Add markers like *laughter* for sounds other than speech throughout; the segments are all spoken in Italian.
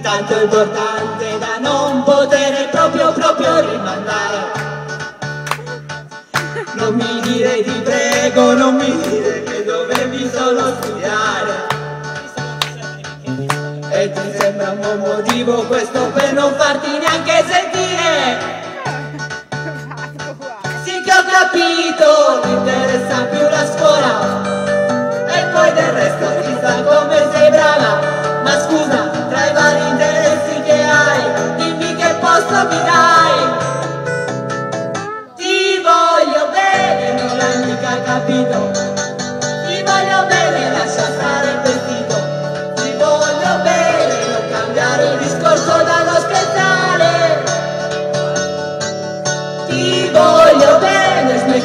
tanto importante da non poter proprio proprio rimandare. Non mi dire ti prego, non mi dire che dovevi solo studiare. E ti sembra un buon motivo questo per non farti neanche sentire. Sì che ho capito,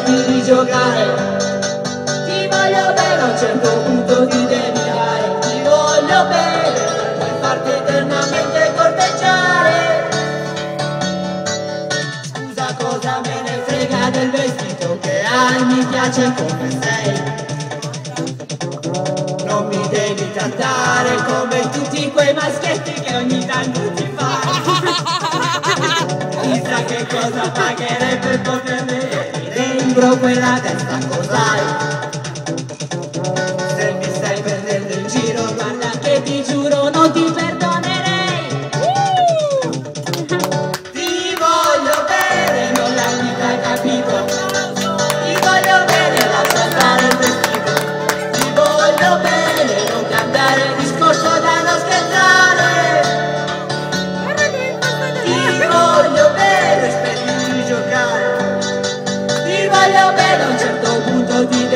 smetti di giocare. Ti voglio bene, a un certo punto ti devi dare. Ti voglio bene, per farti eternamente corteggiare. Scusa cosa me ne frega del vestito che hai, mi piace come sei. Non mi devi trattare come tutti quei maschietti che ogni tanto ti fai. *laughs* Chissà che cosa pagherei per poter broke when I danced tango slide. bella bella un certo punto di